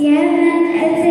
يا من أتيت